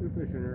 You're fishing there.